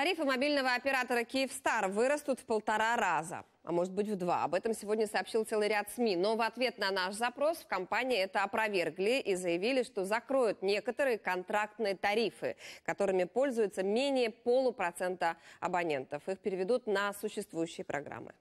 Тарифы мобильного оператора «Киевстар» вырастут в полтора раза, а может быть в два. Об этом сегодня сообщил целый ряд СМИ. Но в ответ на наш запрос в компании это опровергли и заявили, что закроют некоторые контрактные тарифы, которыми пользуются менее полупроцента абонентов. Их переведут на существующие программы.